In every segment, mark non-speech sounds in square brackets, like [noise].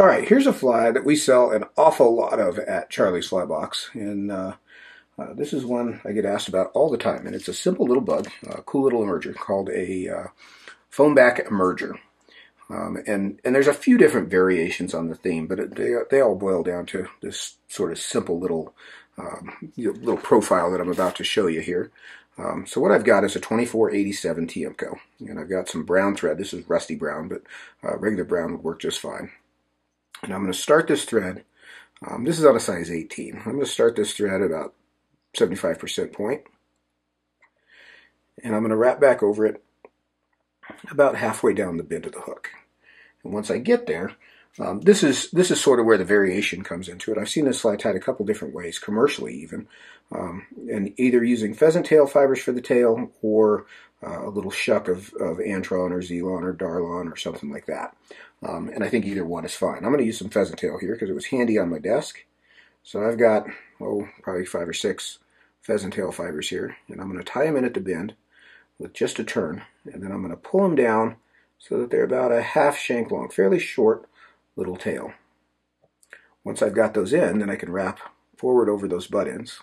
All right, here's a fly that we sell an awful lot of at Charlie's Fly Box. And uh, uh, this is one I get asked about all the time. And it's a simple little bug, a cool little emerger called a uh, foam back emerger. Um, and, and there's a few different variations on the theme, but it, they, they all boil down to this sort of simple little, um, little profile that I'm about to show you here. Um, so what I've got is a 2487 Tiemco, and I've got some brown thread. This is rusty brown, but uh, regular brown would work just fine. And I'm going to start this thread. Um, this is on a size 18. I'm going to start this thread at about 75% point. And I'm going to wrap back over it about halfway down the bend of the hook. And once I get there, um, this is this is sort of where the variation comes into it. I've seen this fly tied a couple different ways, commercially even, um, and either using pheasant tail fibers for the tail or uh, a little shuck of, of Antron or Zelon or Darlon or something like that. Um, and I think either one is fine. I'm going to use some pheasant tail here because it was handy on my desk. So I've got, oh, probably five or six pheasant tail fibers here. And I'm going to tie them in at the bend with just a turn. And then I'm going to pull them down so that they're about a half shank long, fairly short little tail. Once I've got those in, then I can wrap forward over those butt ends.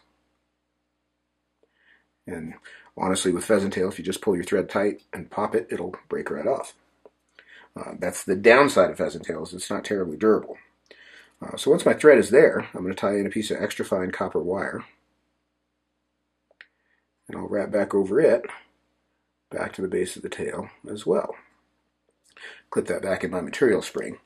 And honestly, with pheasant tail, if you just pull your thread tight and pop it, it'll break right off. Uh, that's the downside of pheasant tails. It's not terribly durable. Uh, so once my thread is there, I'm going to tie in a piece of extra fine copper wire. And I'll wrap back over it, back to the base of the tail as well. Clip that back in my material spring.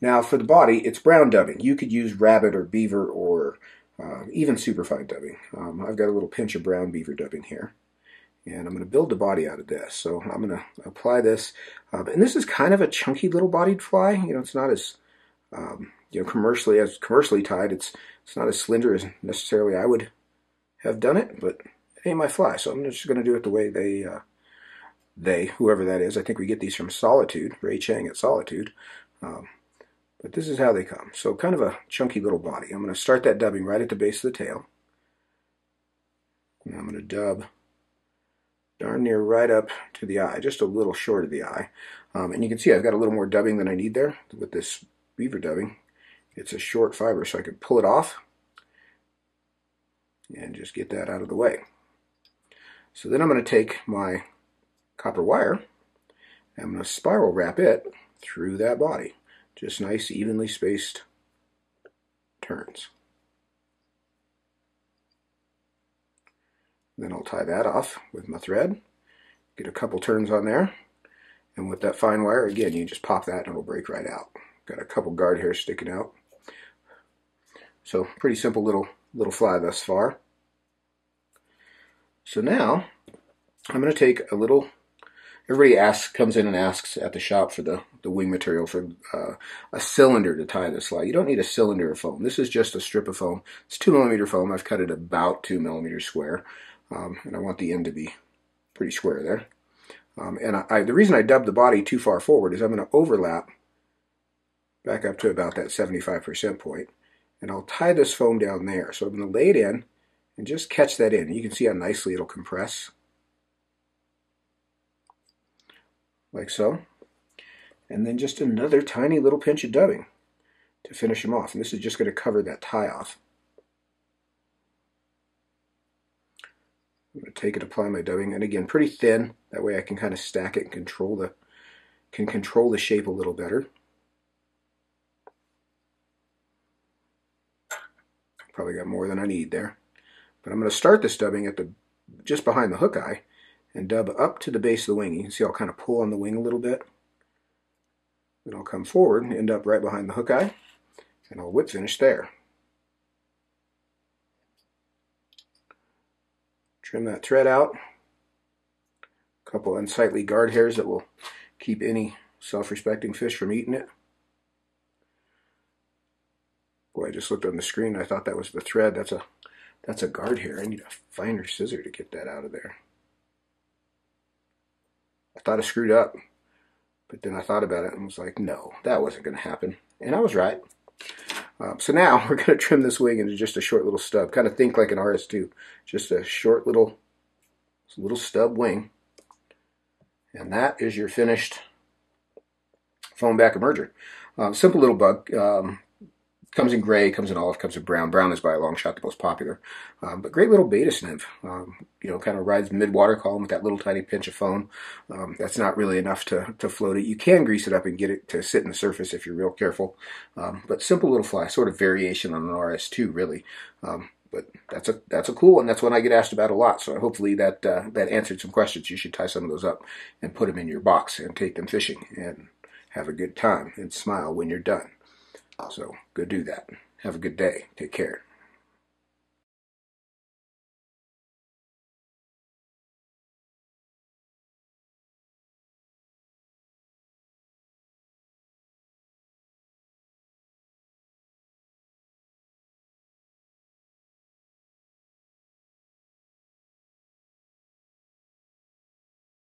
Now for the body, it's brown dubbing. You could use rabbit or beaver or uh, even superfine dubbing. Um, I've got a little pinch of brown beaver dubbing here and I'm going to build the body out of this. So I'm going to apply this, um, and this is kind of a chunky little bodied fly. You know, it's not as um, you know commercially as commercially tied. It's it's not as slender as necessarily I would have done it, but it ain't my fly, so I'm just going to do it the way they uh, they whoever that is. I think we get these from Solitude, Ray Chang at Solitude. Um, but this is how they come. So kind of a chunky little body. I'm going to start that dubbing right at the base of the tail. And I'm going to dub darn near right up to the eye, just a little short of the eye. Um, and you can see I've got a little more dubbing than I need there with this beaver dubbing. It's a short fiber, so I can pull it off and just get that out of the way. So then I'm going to take my copper wire and I'm going to spiral wrap it through that body. Just nice, evenly spaced turns. Then I'll tie that off with my thread, get a couple turns on there, and with that fine wire, again, you just pop that and it'll break right out. Got a couple guard hairs sticking out. So pretty simple little little fly thus far. So now I'm going to take a little. Everybody asks, comes in and asks at the shop for the, the wing material for uh, a cylinder to tie this fly. You don't need a cylinder of foam. This is just a strip of foam. It's two millimeter foam. I've cut it about two millimeters square. Um, and I want the end to be pretty square there. Um, and I, I, the reason I dubbed the body too far forward is I'm going to overlap back up to about that 75% point, and I'll tie this foam down there. So I'm going to lay it in and just catch that in. You can see how nicely it'll compress, like so. And then just another tiny little pinch of dubbing to finish them off. And this is just going to cover that tie off. I'm going to take it, apply my dubbing, and again, pretty thin. That way I can kind of stack it and control the can control the shape a little better. Probably got more than I need there. But I'm going to start this dubbing at the just behind the hook eye and dub up to the base of the wing. You can see I'll kind of pull on the wing a little bit. Then I'll come forward and end up right behind the hook eye, and I'll whip finish there. Trim that thread out. A couple unsightly guard hairs that will keep any self-respecting fish from eating it. Boy, I just looked on the screen. I thought that was the thread. That's a that's a guard hair. I need a finer scissor to get that out of there. I thought I screwed up, but then I thought about it and was like, no, that wasn't going to happen. And I was right. Um, so now [laughs] we're going to trim this wing into just a short little stub. Kind of think like an RS2. Just a short little, little stub wing. And that is your finished foam back emerger. Uh, simple little bug. Um, comes in gray, comes in olive, comes in brown. Brown is by a long shot the most popular. Um, but great little Baetis nymph. Um, you know, kind of rides mid-water column with that little tiny pinch of foam. Um, that's not really enough to, to float it. You can grease it up and get it to sit in the surface if you're real careful. Um, but simple little fly, sort of variation on an RS2, really. Um, but that's a that's a cool one. That's one I get asked about a lot. So hopefully that uh, that answered some questions. You should tie some of those up and put them in your box and take them fishing and have a good time and smile when you're done. So go do that. Have a good day. Take care.